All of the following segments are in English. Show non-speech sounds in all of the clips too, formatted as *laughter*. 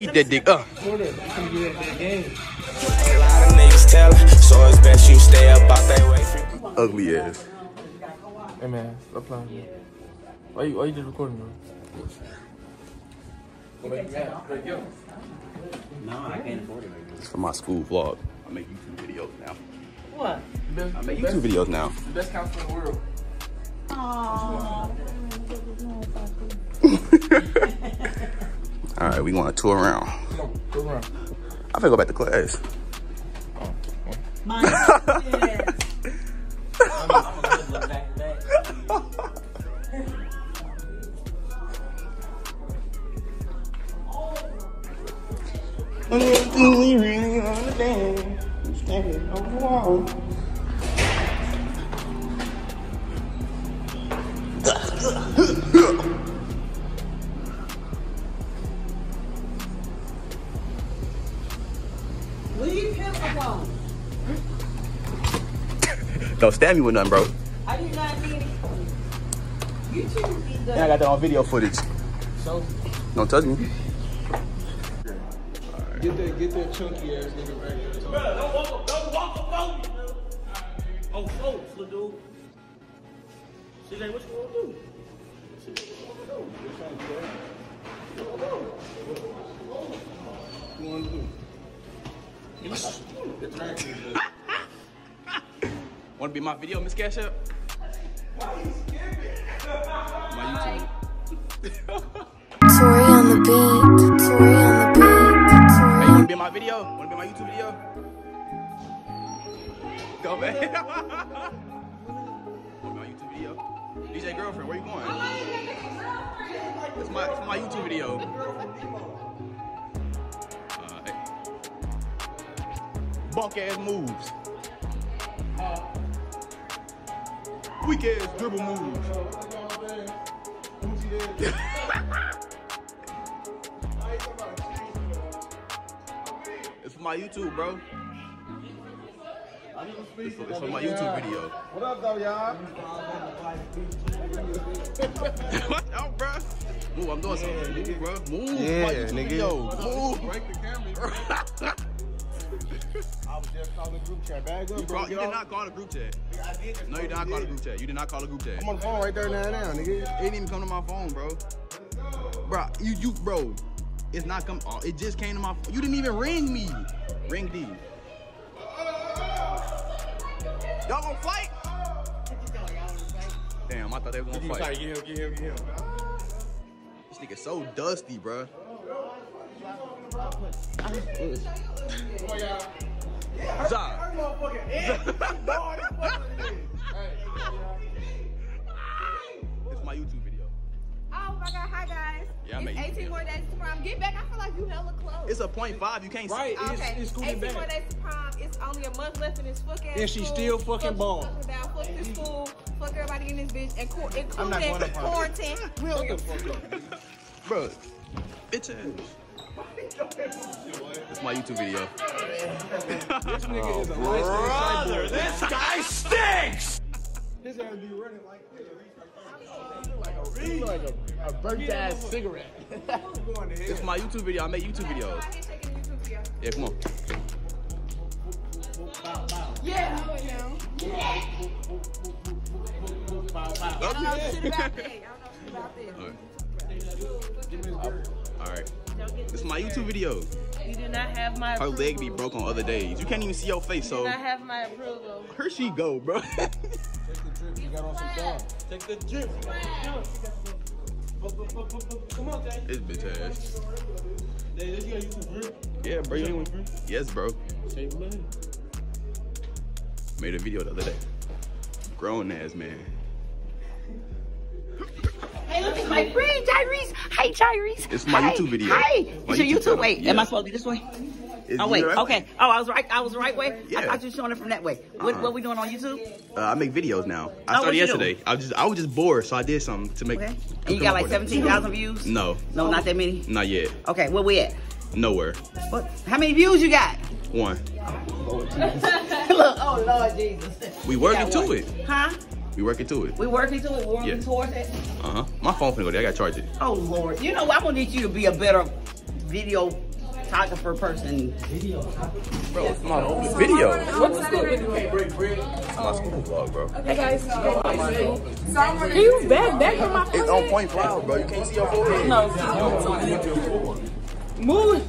Eat that dick. Uh. A lot of niggas tellin', so it's best you stay up out that way. Ugly ass. Hey man, stop playing with me. Why you, why you just recording me? It's for my school vlog. I make YouTube videos now. What? Best, I make YouTube videos now. the best counselor in the world. *laughs* *laughs* All right, we going to tour around. Come on, go around. I better go back to class. My goodness. Leave Don't stab me with nothing, bro. I do not need You two need And I got that on video footage. So, Don't touch me. get that, get that chunky ass nigga back here. Bro, don't walk, don't walk up on me, bro. Oh, folks, little dude. CJ, what you wanna do? What You want to do? *laughs* Want to be my video, Miss Cash Up? My YouTube. Tori on the beat. Tori on the beat. Tori Hey, you on want to be in my video? Want to be in my YouTube video? Go back. want to be my YouTube video? DJ girlfriend, where you going? It's my, it's my YouTube video. Uh, hey. Bunk ass moves. Weak ass dribble moves. It's for my YouTube, bro. It's for, it's for my YouTube video. What up, though, y'all? *laughs* Watch out, bro. Move, I'm doing something. Move, bro. Move. Yeah, nigga. Video. Move. Break the camera. *laughs* I was just calling group chat. Bag up, You, bro. call, you did not call a group chat. No, you did not call a group chat. You did not call a group chat. I'm on the phone right there now, now, nigga. It didn't even come to my phone, bro. Bro, you, you, bro. It's not come. Oh, it just came to my. phone. You didn't even ring me. Ring D. Y'all gonna fight? Damn, I thought they were gonna fight. Get him, get him, get him. This nigga so dusty, bro. Zah. It's my YouTube video. Oh my god, hi guys. Yeah, I it's 18 feel. more days to prom. Get back, I feel like you hella close. It's a point five. You can't. Right, it's, okay, it's scooting 18 more days to prom. It's only a month left in this fuck ass And she school. still fucking fuck, bomb. Fuck, down, fuck this school. Fuck everybody in this bitch. And co- I'm not going including to quarantine. Williams. Bro, bitch ass. It's my YouTube video. This nigga is a oh, brother, This guy stinks! His ass be running like like a, like a burnt ass cigarette. It's my YouTube video. I make YouTube videos. I ain't taking you to video. Yeah, come on. Yeah. I don't know shit about that. I don't know shit about that. All right. It's my YouTube video. You do not have my Her approval. leg be broke on other days. You can't even see your face, You do so not have my approval. here she go, bro. *laughs* Take the drip. You got on some stuff. Take the drip. Come on, Jay. This bitch ass. Jay, this your YouTube drip. Yeah, bro. You yes, bro. Save money. Made a video the other day. Grown ass man. Hey, look, it's my friend Tyrese. Hi, Tyrese. It's my Hi. YouTube video. Hi. My It's your YouTube YouTube. Wait, Yeah. am I supposed to be this way? Is Oh wait. right Okay. way? Oh, I was right. I was the right way. Yeah. I thought you were showing it from that way. What, Uh-uh. what we doing on YouTube? Uh, I make videos now. I Oh, started yesterday. I was just I was just bored, so I did something to make. Okay. And you got like it. 17,000 views? No, No, not that many. not yet. Okay, where we at? Nowhere. What? How many views you got? One. *laughs* Look, oh Lord Jesus. We working to it. Huh? We working to it. We working to it. We're working Yeah. towards it. Uh huh. My phone finna go there. I gotta charge it. Oh Lord. You know what? I'm gonna need you to be a better video photographer person. Bro, it's my video. What's the school video? It's my school vlog, bro. Hey guys, can you back back from my It's on point cloud, bro. You can't see your forehead. No. Move.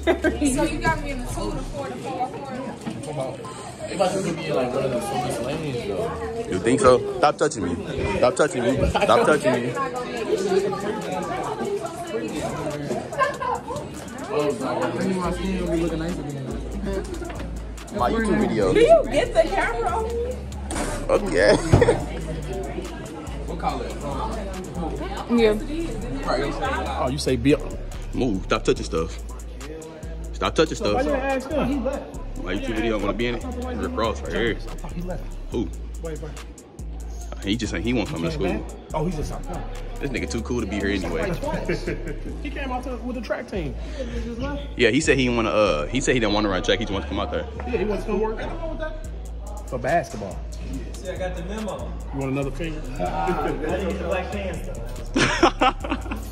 So you got me in the two, the four, the four, four. They about to be like one of the sweetest lanes, though. You think so? Stop touching me. Stop touching me. Stop touching me. My YouTube video. Do you get the camera on? Okay. Oh, yeah. Oh, you say Bill. Move. Stop touching stuff. Stop touching stuff. Why you didn't ask him? My YouTube video I'm gonna be in it. Rick Ross right here. He left. Who? Wait, wait. He just saying he won't come to school. Oh, he's just South This nigga too cool to be here anyway. *laughs* He came out to, with the track team. Yeah, he said he didn't want to. Uh, he said he didn't want to run track. He just wants to come out there. Yeah, he wants to come work out. For basketball. See, I got the memo. You want another finger? I need the black pants. *laughs*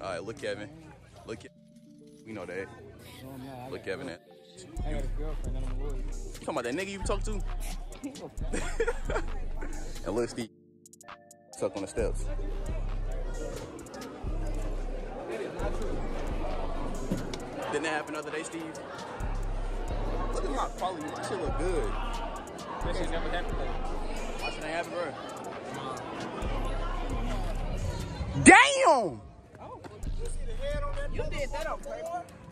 All right, look, Kevin. Look, we know that. Look, Kevin. That. I got a girlfriend. I'm. You talking about that nigga you talk to? *laughs* and look, Steve. Tuck on the steps. Didn't that happen the other day, Steve? Look at my quality. My shit look good. That shit never happened. Why should I have it, bro? Damn! You did that on purpose.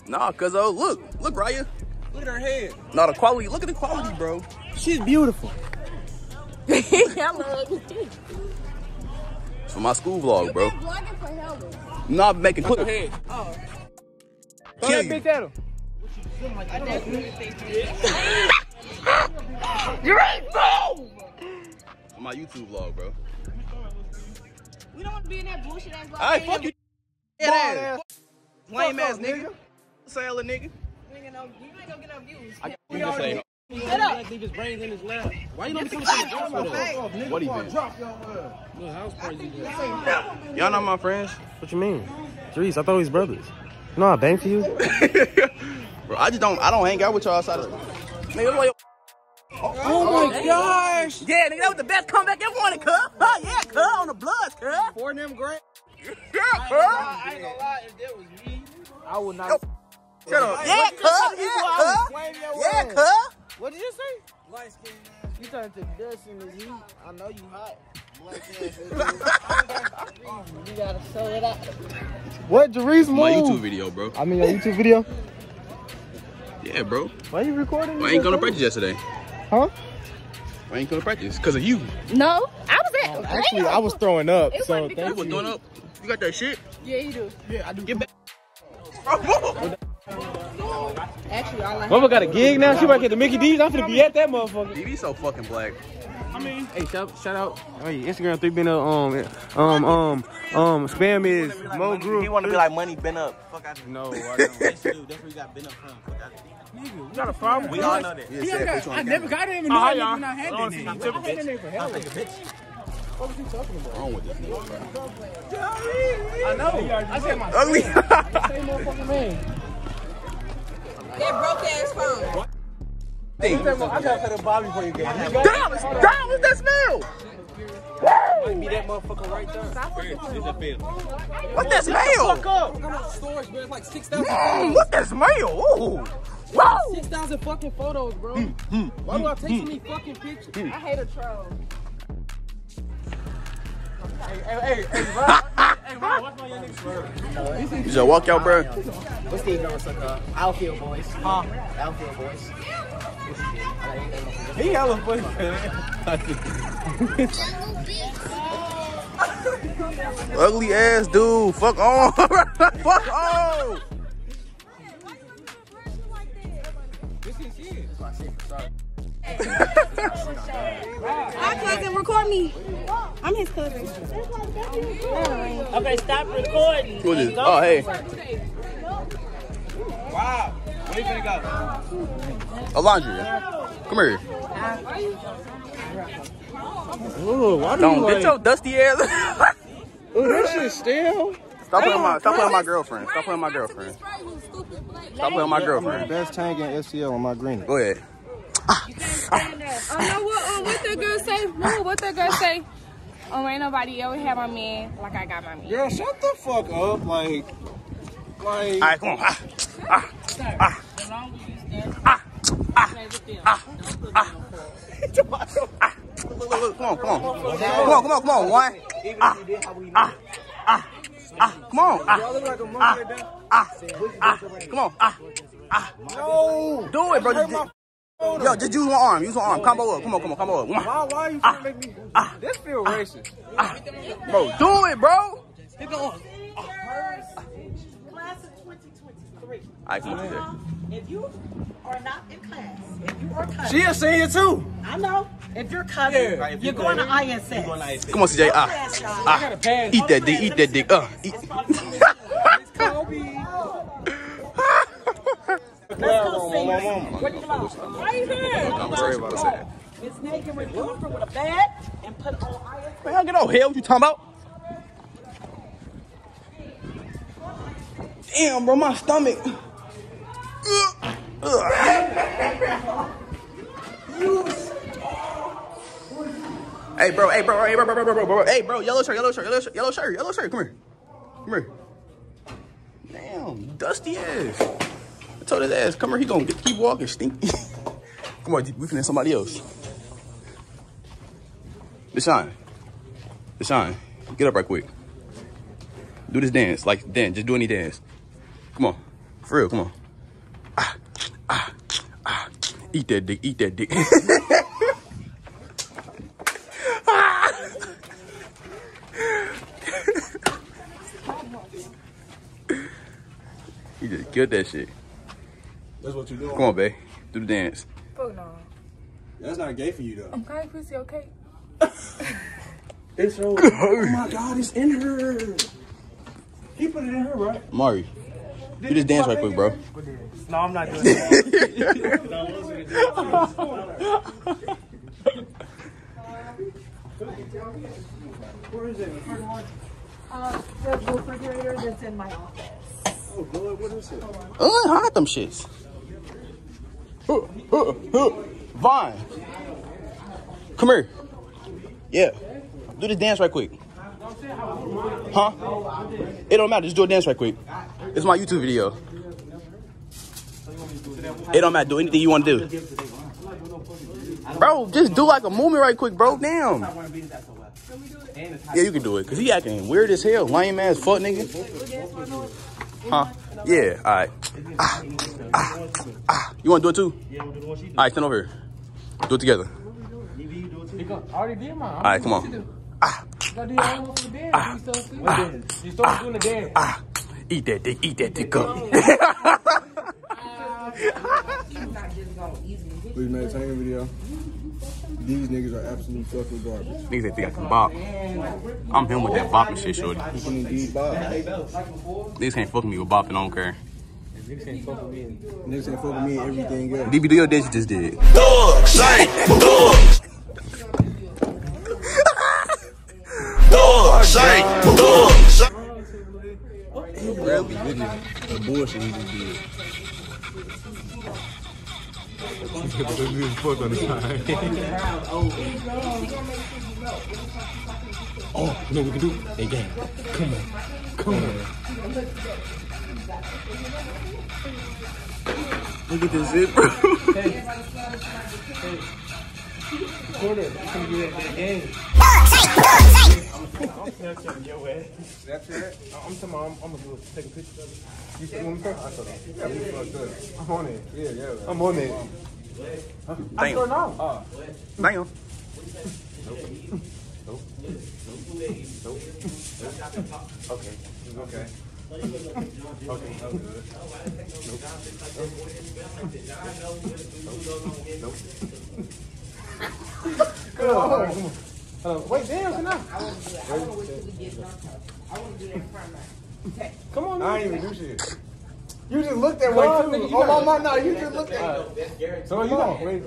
Nah, cuz oh, uh, look, look, Raya. Look at her head. Nah, the quality. Look at the quality, bro. She's beautiful. *laughs* Hello. It's for my school vlog, bro. Vlogging for Helen. Nah, I'm making Her quick. head. Oh. Throw Kill that you. bitch at him. I definitely think For my YouTube vlog, bro. We don't want to be in that bullshit ass vlog. Alright, fuck you. Bald ass. Lame Fuck ass up, nigga. Sailor nigga. You ain't gonna, you ain't gonna get no views. You just say, Shut up. Leave his brains in his lap. Why you not coming to the house with us? what he been? Uh, little house party you did. Y'all not my friends? What you mean? Jeez, I thought we was brothers. No, I bang for you. *laughs* Bro, I just don't, I don't hang out with y'all outside of Nigga, that's Oh my oh gosh. Yeah, nigga, that was the best comeback ever wanted, would not. Shut up. Yeah, What you cuz, say? yeah, I cuz. would flame your Yeah, ass. cuz. What did you say? Light skin ass. You turned to dust in the heat. I know you hot. *laughs* You gotta show it out. What, Jerice move? My YouTube video, bro. I mean, your YouTube video? Yeah, bro. Why you recording? I ain't gonna practice yesterday. Huh? I ain't gonna practice because of you. No, I was at. Actually, I was throwing up, It so thank You was throwing up. You got that shit? Yeah, you do. Yeah, I do. Get back. Actually, all I Mama got a gig now. She might get the Mickey D's. I'm finna be at that motherfucker. You be so fucking black. I mean, hey, shout, shout out. Hey, Instagram three been up. Um, um, um, um. Spam is Mo Group. He want to be like money been up. Fuck out No, I *laughs* don't. That's you. That's where you got been up from. Fuck out You got a problem? We all know that. Yeah, say it, put you on camera. got him. Oh, hi, y'all. I don't see you took a bitch. What's wrong with this nigga, bro? I know. I said my Ugly. Same. That broke ass phone. I gotta put a Bobby for you, guys. Damn, it's- damn, what's that smell? Be that motherfucker right there. What's that smell? Fuck up. Storage, man. Like 6,000 Mm, what's that smell? Ooh. Wow. 6,000 fucking photos, bro. Mm, mm, Why do I mm, take so many fucking pictures? I hate a troll. Hey, hey, hey, Ron. Hey, *laughs* Ron, watch my young nigga swerve. You just walk out, bro. What's Steve doing, sucker? Outfield boys. Huh? Outfield boys. He hella funny, Ugly ass dude. Fuck on. *laughs* Fuck on. My cousin, record me. I'm his cousin. Okay, stop recording. Who is? Oh, hey. Wow. Where you finna go? Alondria. Come here. Ooh, why do Don't you get like... your dusty ass. *laughs* Ooh, that shit still. Stop playing my stop playing my girlfriend. Stop playing my girlfriend. Stop playing my girlfriend. Best tank in STL on my green. Go ahead. Ah, Oh no, what um, what that girl say? No, what that girl say? Oh, ain't nobody ever have my man like I got my man. Girl, shut the fuck up. Like, like. All right, come on. Ah, ah, ah, ah, ah, ah, ah. Look, look, look, Come on, come on. Come on, come on, come on. One. Ah, ah, ah, ah. Come on. Ah, ah, ah, ah. Come on. Ah, ah. No. Do it, bro. Just- Yo, just use one arm. Use one arm. Combo up. Come on, come on, combo up. One. Why, why are you trying to make me? this feel racist. Bro, do it, bro. Class of 2023. All right, come on. here. If you are not in class, if you are cut, She a senior too. I know. If you're cut, Yeah. you're going to ISS. Come on, CJ. Ah, ah. Eat that dick. Eat that dick. Uh, eat. *laughs* Let's go see. What you want? Right here. I'm sorry about that. Miss Megan removed her with a bed and put on ISS. Man, get over here. What you talking about? Damn, bro, my stomach. Ugh. Ugh. Hey, bro, hey, bro, hey, bro, bro, bro, bro, bro, bro, hey, bro, yellow shirt, yellow shirt, yellow shirt, yellow shirt, yellow shirt, come here. Come here. Damn, dusty ass. Told his ass, come here, he gonna get, keep walking, stinky. *laughs* come on, we finna somebody else. Deshaun. Deshaun, get up right quick. Do this dance, like dance, just do any dance. Come on, for real, come on. Ah, ah, ah. Eat that dick, eat that dick. *laughs* You just killed that shit. That's what you're doing. Come on, babe. Do the dance. Fuck no. That's not gay for you though. I'm kind of pussy, okay? *laughs* It's so. *laughs* oh my god, it's in her. He put it in her, right? Mari, you just dance right quick, bro. No, I'm not doing that. *laughs* Where is it? Uh, the refrigerator that's in my office. Oh, good. What is it? Oh, Unhide them shits. Vine. Come here. Yeah. Do this dance right quick. Huh? It don't matter. Just do a dance right quick. It's my YouTube video. It don't matter. Do anything you want to do. Bro, just do like a movement right quick, bro. Damn. Yeah, you can do it. Cause he acting weird as hell. Lame ass fuck nigga. Huh? Yeah, alright. Ah, ah, ah. You wanna do it too? Yeah, do the one she do. Alright, stand over here. Do it together. I already did mine. Alright, come on. I did all over the dance. You still see? What dance? You started doing the dance. Ah, eat that dick, eat that dick up. Please *laughs* maintain video. These niggas are absolute fucking garbage. Niggas that think I can bop. I'm him with that bopping shit, shorty. You can indeed buy. Niggas can't fuck with me with bopping, I don't care. Niggas ain't fuck with me Niggas ain't fuck with me and everything else. DB, do your dance you just did. Dog, sight, dog. Dog, sight, dog. sight. He really with the bullshit he just did. Oh, you know what we can do? Hey, gang, come on, come on. Look at this shit, bro. *laughs* Quarter. Come get that game. Snapchat? I'm talking about, I'm, I'm gonna. Take a picture of it. You see what I'm? I saw that. Yeah, we fucked up. I'm on it. Yeah, yeah. I'm on it. I Damn. sure know. Damn. Okay. Okay. Okay, that was good. Uh, wait, damn, come on. Wait, damn, come on, I ain't even do shit. You just looked that Come way too. oh got my it. no, you just looked at. So you know, wait.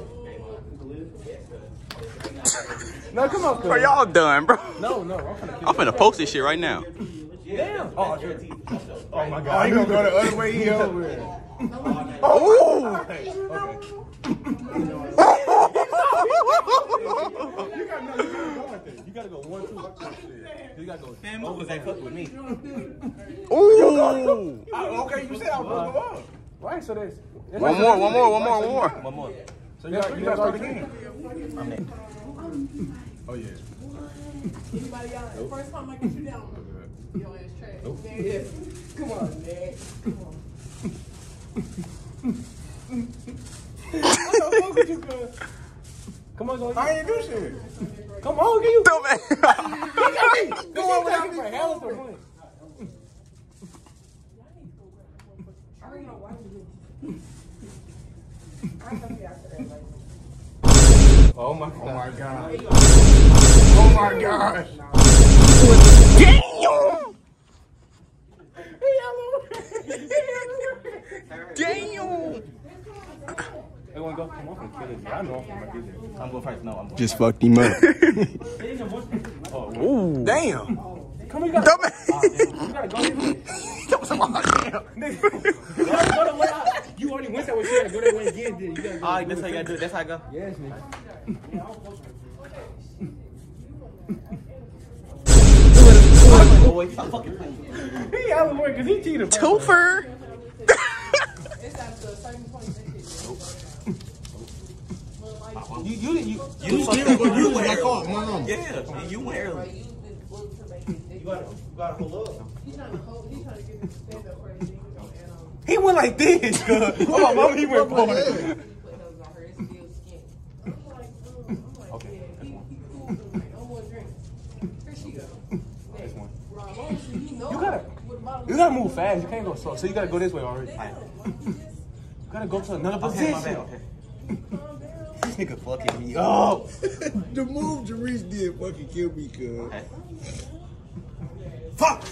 No, come on, Bro, y'all done, bro. No, no, I'm finna I'm finna post this shit right now. Damn. Oh. Oh my Oh, god. he gonna go the other way. He over there. Ooh. Okay. You gotta, you go like that. You gotta go one, two. You go. Man, motherfuckers ain't fucking with me. Ooh. Ah, okay, you said I was gonna go up. Right, so there's. One more, one more, one more, one more. One more. So you gotta, you gotta. I'm next. Oh, yeah. Anybody got it? First time I get you down. Your ass trash. Come on, man. Come on. Come on, Zoe. I ain't do shit. Come on, get you. Dumbass. Go on without me hell of a point. Oh my Oh god. my god. Oh my gosh. Damn. Hey, *laughs* wanna go? Come on, I'm gonna kill this. I know I'm gonna kill this. I'm going first. No, I'm going Just fucked him up. *laughs* Oh, Ooh. Damn. Come on, you gotta, Dumbass. *laughs* Ah, you gotta go this. That was a lot. Damn. You gotta go the way out. You already went that way. You gotta go that way again. Then you gotta go. All right, that's how you gotta do it. That's how I go. Yes, nigga. Boy, stop fucking playing. He out of the way because he cheated. Twofer. *laughs* It's at the certain point. You, you, you, you, fucked up. You went like, oh, mom. Yeah, you went early. Use this book to make it. You gotta, you gotta hold up. He's trying to hold, he's trying to get this stand up for anything. And, um, He went like this. cuz. Oh, my mama, he went forward. he put those on her. It's *laughs* still skin. I'm like, I'm like, Okay, yeah, he, he cool. I'm like, no more drinks. Here she go. *laughs* Next one. You gotta- what the bottle You gotta move fast. You can't go slow. So you gotta go this way already. *laughs* You gotta go to another Okay, my position. bad, okay. This nigga fucking me up. *laughs* the move Jerice did fucking kill me, cuz. Fuck!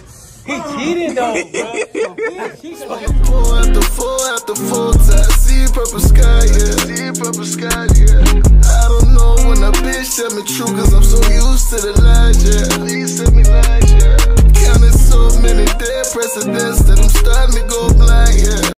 He ah. cheated though, *laughs* Four after four after four times, see purple sky, yeah. See purple sky, yeah. I don't know when a bitch me true, cause I'm so used to the lies, yeah. Me lies, yeah. Counting so many dead precedents that I'm starting to go blind, yeah.